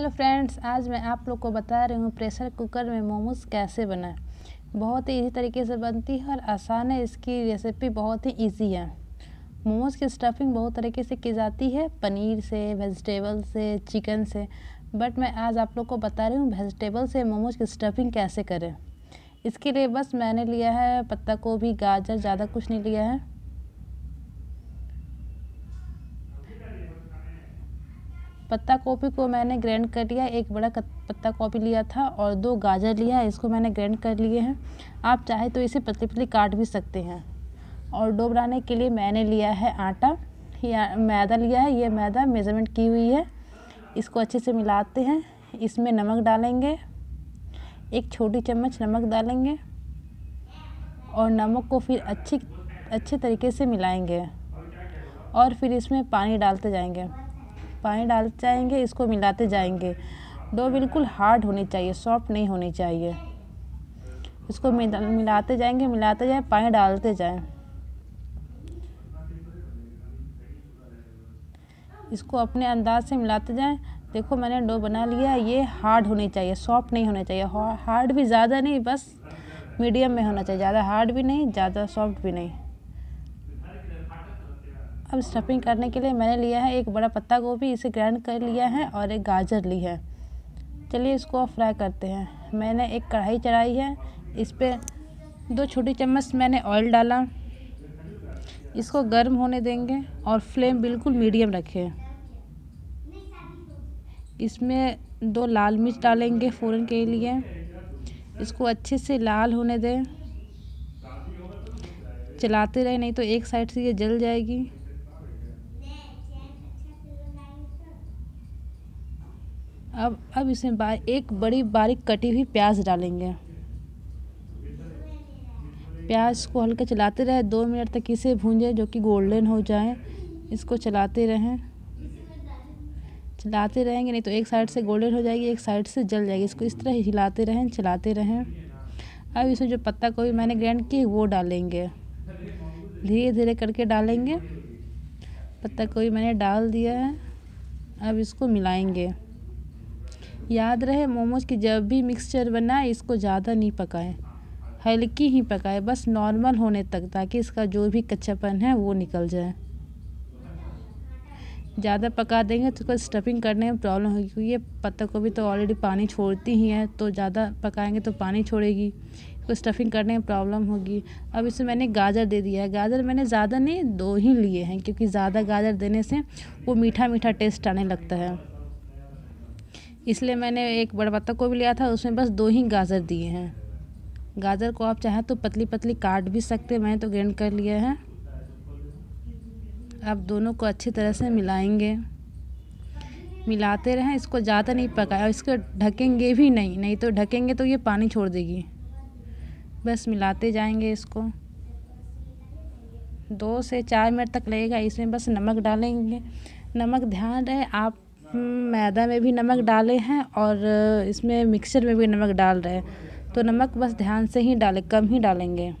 Hello friends, आज मैं आप लोग को बता रही हूँ प्रेशर कुकर में मोमोज कैसे बनाएँ। बहुत ही इजी तरीके से बनती है और आसान है, इसकी रेसिपी बहुत ही इजी है। मोमोज की स्टफिंग बहुत तरीके से की जाती है, पनीर से वेजिटेबल से चिकन से। बट मैं आज आप लोग को बता रही हूँ वेजिटेबल से मोमोज की स्टफिंग कैसे करें। इसके लिए बस मैंने लिया है पत्ता गोभी, गाजर, ज़्यादा कुछ नहीं लिया है। पत्ता कॉपी को मैंने ग्रैंड कर लिया, एक बड़ा पत्ता कॉपी लिया था और दो गाजर लिया है, इसको मैंने ग्राइंड कर लिए हैं। आप चाहे तो इसे पतली पतली काट भी सकते हैं। और डो बनाने के लिए मैंने लिया है आटा, या मैदा लिया है, ये मैदा मेज़रमेंट की हुई है। इसको अच्छे से मिलाते हैं, इसमें नमक डालेंगे, एक छोटी चम्मच नमक डालेंगे और नमक को फिर अच्छी, अच्छे तरीके से मिलाएँगे और फिर इसमें पानी डालते जाएँगे। पानी डालते जाएँगे, इसको मिलाते जाएँगे। डो बिल्कुल हार्ड होनी चाहिए, सॉफ्ट नहीं होनी चाहिए। इसको मिलाते जाएँगे, मिलाते जाए पानी डालते जाएँ। इसको अपने अंदाज से मिलाते जाएँ। देखो, मैंने डो बना लिया, ये हार्ड होनी चाहिए, सॉफ्ट नहीं होना चाहिए। हार्ड भी ज़्यादा नहीं, बस मीडियम में होना चाहिए, ज़्यादा हार्ड भी नहीं, ज़्यादा सॉफ्ट भी नहीं। अब स्टफिंग करने के लिए मैंने लिया है एक बड़ा पत्ता गोभी, इसे ग्राइंड कर लिया है और एक गाजर ली है। चलिए इसको फ्राई करते हैं। मैंने एक कढ़ाई चढ़ाई है, इस पर दो छोटी चम्मच मैंने ऑयल डाला। इसको गर्म होने देंगे और फ्लेम बिल्कुल मीडियम रखें। इसमें दो लाल मिर्च डालेंगे फ़ौरन के लिए। इसको अच्छे से लाल होने दें। चलाते रहे, नहीं तो एक साइड से ये जल जाएगी। अब अब इसमें बार एक बड़ी बारीक कटी हुई प्याज डालेंगे। प्याज को हल्का चलाते रहे, दो मिनट तक इसे भूंजें, जो कि गोल्डन हो जाए। इसको चलाते रहें। चलाते रहेंगे, नहीं तो एक साइड से गोल्डन हो जाएगी, एक साइड से जल जाएगी। इसको इस तरह हिलाते रहें, चलाते रहें। अब इसमें जो पत्ता गोभी मैंने ग्राइंड की वो डालेंगे। धीरे धीरे करके डालेंगे। पत्ता गोभी मैंने डाल दिया है। अब इसको मिलाएँगे। याद रहे, मोमोज की जब भी मिक्सचर बनाए, इसको ज़्यादा नहीं पकाएँ। हल्की ही पकाए, बस नॉर्मल होने तक, ताकि इसका जो भी कच्चापन है, वो निकल जाए। ज़्यादा पका देंगे तो उसको स्टफिंग करने में प्रॉब्लम होगी, क्योंकि ये पत्ता गोभी तो ऑलरेडी पानी छोड़ती ही है तो ज़्यादा पकाएँगे तो पानी छोड़ेगी। तो स्टफिंग करने में प्रॉब्लम होगी। अब इसमें मैंने गाजर दे दिया है। गाजर मैंने ज़्यादा नहीं, दो ही लिए हैं, क्योंकि ज़्यादा गाजर देने से वो मीठा मीठा टेस्ट आने लगता है। इसलिए मैंने एक बड़ा पत्ता को भी लिया था, उसमें बस दो ही गाजर दिए हैं। गाजर को आप चाहें तो पतली पतली काट भी सकते हैं मैंने तो ग्राइंड कर लिया है। अब दोनों को अच्छी तरह से मिलाएँगे। मिलाते रहें, इसको ज़्यादा नहीं पकाया इसको ढकेंगे भी नहीं नहीं तो ढकेंगे तो ये पानी छोड़ देगी। बस मिलाते जाएँगे इसको। दो से चार मिनट तक लगेगा, इसमें बस नमक डालेंगे। नमक ध्यान रहे, आप मैदा में भी नमक डाले हैं और इसमें मिक्सर में भी नमक डाल रहे हैं। तो नमक बस ध्यान से ही डालें, कम ही डालेंगे।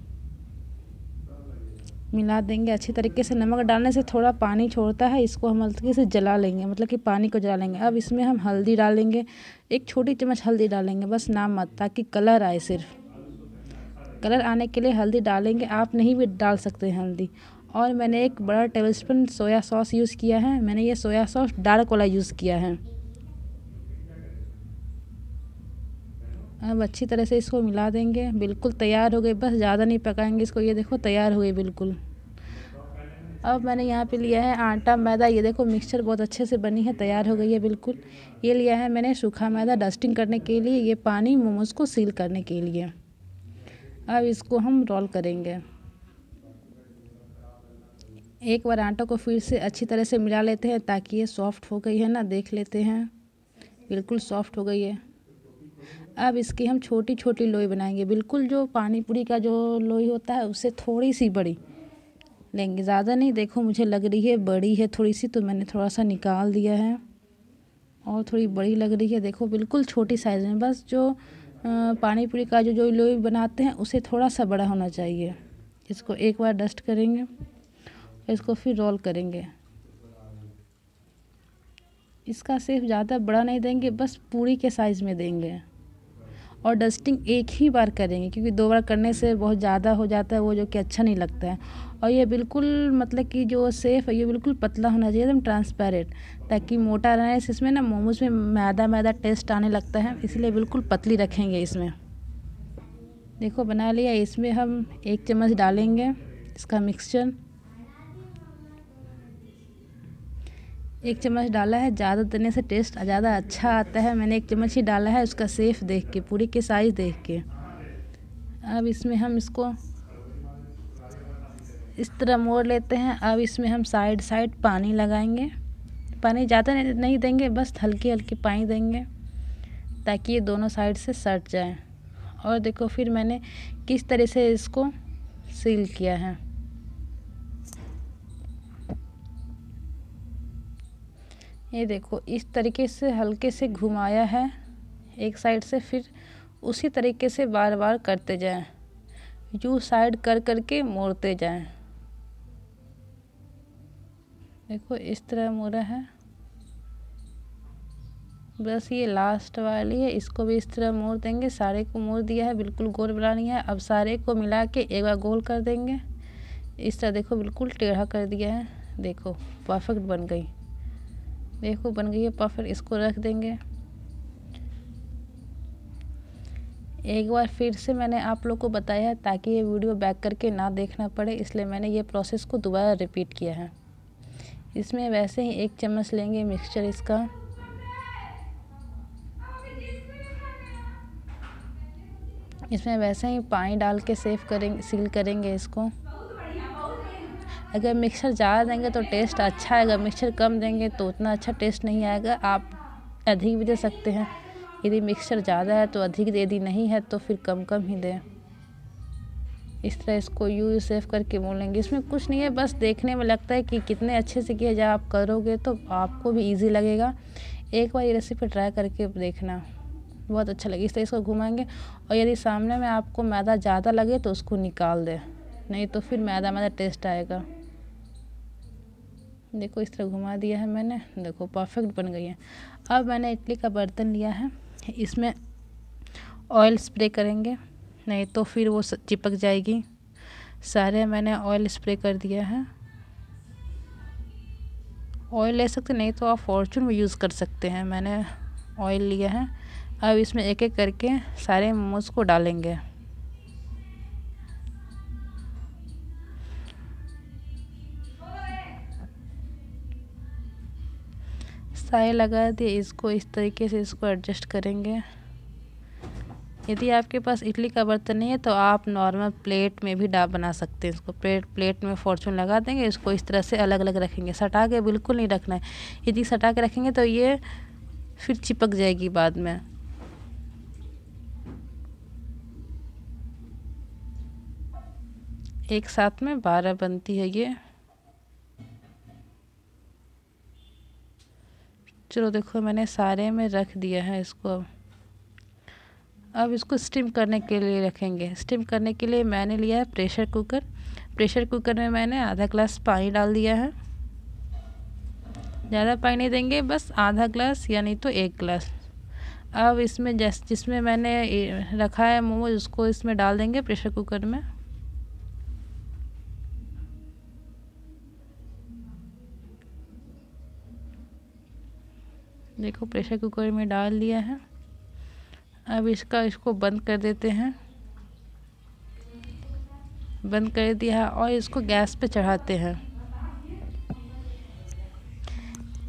मिला देंगे, अच्छी तरीके से नमक डालने से थोड़ा पानी छोड़ता है, इसको हम हल्के से जला लेंगे मतलब कि पानी को जला लेंगे। अब इसमें हम हल्दी डालेंगे, एक छोटी चम्मच हल्दी डालेंगे, बस नाम मत, ताकि कलर आए सिर्फ़। कलर आने के लिए हल्दी डालेंगे, आप नहीं भी डाल सकते हल्दी। और मैंने एक बड़ा tablespoon soya sauce use किया है। मैंने ये सोया सॉस डार्क वाला यूज़ किया है। अब अच्छी तरह से इसको मिला देंगे। बिल्कुल तैयार हो गए। बस ज़्यादा नहीं पकाएँगे इसको। ये देखो, तैयार हो गई बिल्कुल। अब मैंने यहाँ पे लिया है आटा मैदा। ये देखो मिक्सचर बहुत अच्छे से बनी है। तैयार हो गई है बिल्कुल। ये लिया है मैंने सूखा मैदा डस्टिंग करने के लिए। ये पानी मोमोज़ को सील करने के लिए। अब इसको हम रोल करेंगे। एक बार आटा को फिर से अच्छी तरह से मिला लेते हैं ताकि ये सॉफ्ट हो गई है ना, देख लेते हैं। बिल्कुल सॉफ्ट हो गई है। अब इसकी हम छोटी छोटी लोई बनाएँगे। बिल्कुल जो पानी पूरी का जो लोई होता है उससे थोड़ी सी बड़ी लेंगे। ज़्यादा नहीं, देखो मुझे लग रही है बड़ी है थोड़ी सी तो मैंने थोड़ा सा निकाल दिया है। और थोड़ी बड़ी लग रही है, देखो बिल्कुल छोटी साइज़ में। बस जो पानी पूरी का जो जो लोई बनाते हैं, उसे थोड़ा सा बड़ा होना चाहिए। इसको एक बार डस्ट करेंगे। इसको फिर रोल करेंगे। इसका सेफ़ ज़्यादा बड़ा नहीं देंगे, बस पूरी के साइज़ में देंगे। और डस्टिंग एक ही बार करेंगे, क्योंकि दो बार करने से बहुत ज़्यादा हो जाता है वो जो कि अच्छा नहीं लगता है। और ये बिल्कुल मतलब कि जो सेफ़ है, ये बिल्कुल पतला होना चाहिए, एकदम ट्रांसपेरेंट ताकि मोटा रहने से इसमें ना मोमोज में मैदा मैदा टेस्ट आने लगता है, इसलिए बिल्कुल पतली रखेंगे इसमें। देखो, बना लिया, इसमें हम एक चम्मच डालेंगे, इसका मिक्सचर एक चम्मच डाला है, ज़्यादा देने से टेस्ट ज़्यादा अच्छा आता है। मैंने एक चम्मच ही डाला है, उसका सेफ़ देख के, पूरी के साइज़ देख के। अब इसमें हम इसको इस तरह मोड़ लेते हैं। अब इसमें हम साइड साइड पानी लगाएँगे। पानी ज़्यादा नहीं देंगे, बस हल्की हल्की पानी देंगे, ताकि ये दोनों साइड से सट जाए। और देखो फिर मैंने किस तरह से इसको सील किया है। ये देखो, इस तरीके से हल्के से घुमाया है, एक साइड से फिर उसी तरीके से बार बार करते जाएँ, यू साइड कर करके मोड़ते जाएँ। देखो, इस तरह मोड़ा है। बस ये लास्ट वाली है, इसको भी इस तरह मोड़ देंगे। सारे को मोड़ दिया है, बिल्कुल गोल बनानी है। अब सारे को मिला के एक बार गोल कर देंगे। इस तरह देखो, बिल्कुल टेढ़ा कर दिया है। देखो परफेक्ट बन गई। देखो बन गई है परफेक्ट इसको रख देंगे। एक बार फिर से मैंने आप लोग को बताया है ताकि ये वीडियो बैक करके ना देखना पड़े, इसलिए मैंने ये प्रोसेस को दोबारा रिपीट किया है। इसमें वैसे ही एक चम्मच लेंगे मिक्सचर इसका। इसमें वैसे ही पानी डाल के सेव करेंगे सील करेंगे इसको। अगर मिक्सर ज़्यादा देंगे तो टेस्ट अच्छा आएगा। मिक्सर कम देंगे तो उतना अच्छा टेस्ट नहीं आएगा। आप अधिक भी दे सकते हैं। यदि मिक्सचर ज़्यादा है तो अधिक दे दी नहीं है तो फिर कम कम ही दें। इस तरह इसको यू सेव करके बोलेंगे इसमें कुछ नहीं है, बस देखने में लगता है कि कितने अच्छे से किया जाए। आप करोगे तो आपको भी इजी लगेगा। एक बार ये रेसिपी ट्राई करके देखना। बहुत अच्छा लगे। इस तरह इसको घुमाएँगे और यदि सामने में आपको मैदा ज़्यादा लगे तो उसको निकाल दें। नहीं तो फिर मैदा मैदा टेस्ट आएगा। देखो इस तरह घुमा दिया है मैंने, देखो परफेक्ट बन गई है। अब मैंने इडली का बर्तन लिया है, इसमें ऑयल स्प्रे करेंगे, नहीं तो फिर वो चिपक जाएगी। सारे मैंने ऑयल स्प्रे कर दिया है। ऑयल ले सकते, नहीं तो आप फॉर्चून में यूज़ कर सकते हैं। मैंने ऑयल लिया है। अब इसमें एक एक करके सारे मोमोज को डालेंगे। साए लगा दिए, इसको इस तरीके से इसको एडजस्ट करेंगे। यदि आपके पास इडली का बर्तन नहीं है तो आप नॉर्मल प्लेट में भी डा बना सकते हैं इसको। प्लेट प्लेट में फॉर्चून लगा देंगे, इसको इस तरह से अलग अलग रखेंगे। सटा के बिल्कुल नहीं रखना है। यदि सटा के रखेंगे तो ये फिर चिपक जाएगी बाद में। एक साथ में बारह बनती है ये। चलो देखो, मैंने सारे में रख दिया है इसको अब। अब इसको स्टीम करने के लिए रखेंगे। स्टीम करने के लिए मैंने लिया है प्रेशर कुकर प्रेशर कुकर में मैंने आधा ग्लास पानी डाल दिया है। ज़्यादा पानी नहीं देंगे, बस आधा ग्लास या नहीं तो एक ग्लास अब इसमें जैस, जिसमें मैंने रखा है मोमोज, उसको इसमें डाल देंगे प्रेशर कुकर में। देखो, प्रेशर कुकर में डाल दिया है। अब इसका, इसको बंद कर देते हैं। बंद कर दिया है और इसको गैस पे चढ़ाते हैं।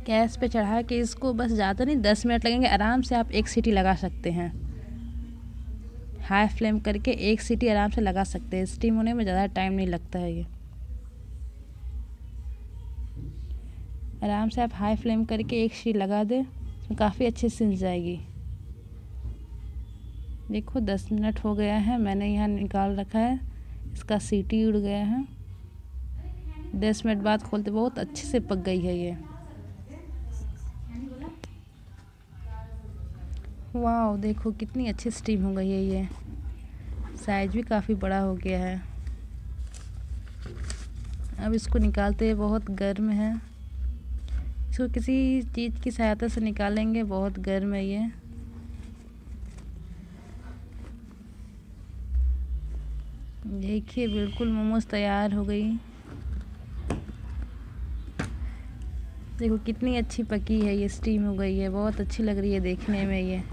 गैस पे चढ़ा के इसको बस ज़्यादा नहीं, दस मिनट लगेंगे। आराम से आप एक सीटी लगा सकते हैं। हाई फ्लेम करके एक सीटी आराम से लगा सकते हैं। स्टीम होने में ज़्यादा टाइम नहीं लगता है ये। आराम से आप हाई फ्लेम करके एक सीटी लगा दें। काफ़ी अच्छे सिल जाएगी। देखो, दस मिनट हो गया है, मैंने यहाँ निकाल रखा है। इसका सीटी उड़ गया है। दस मिनट बाद खोलते, बहुत अच्छे से पक गई है ये। वाह देखो, कितनी अच्छी स्टीम हो गई है ये। साइज़ भी काफ़ी बड़ा हो गया है। अब इसको निकालते, बहुत गर्म है। इसको किसी चीज़ की सहायता से निकालेंगे, बहुत गर्म है ये। देखिए, बिल्कुल मोमोज तैयार हो गई। देखो, कितनी अच्छी पकी है, ये स्टीम हो गई है। बहुत अच्छी लग रही है देखने में ये।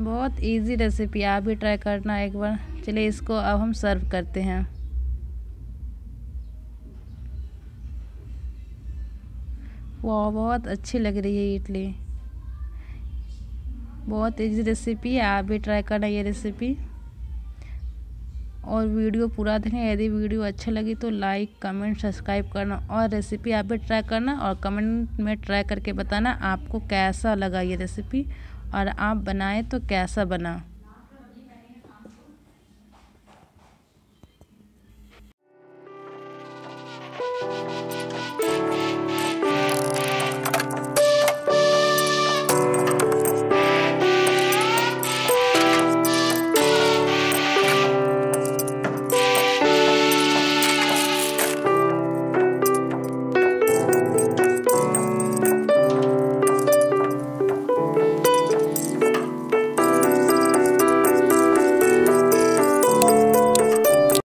बहुत इजी रेसिपी आप भी ट्राई करना एक बार। चलिए, इसको अब हम सर्व करते हैं। वाह, बहुत अच्छी लग रही है इडली। बहुत इजी रेसिपी है, आप भी ट्राई करना ये रेसिपी और वीडियो पूरा देखें, यदि वीडियो अच्छा लगी तो लाइक कमेंट सब्सक्राइब करना। और रेसिपी आप भी ट्राई करना और कमेंट में ट्राई करके बताना आपको कैसा लगा ये रेसिपी और आप बनाएँ तो कैसा बना।